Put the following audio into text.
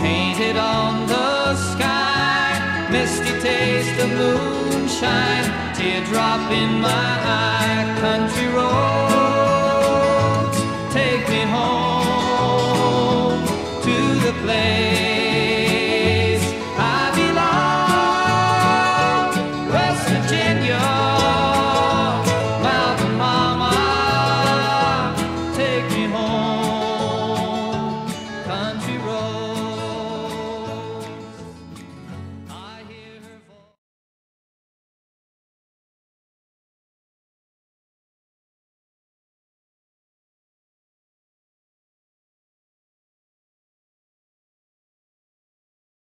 painted on the sky. Moonshine, teardrop in my eye. Country roads,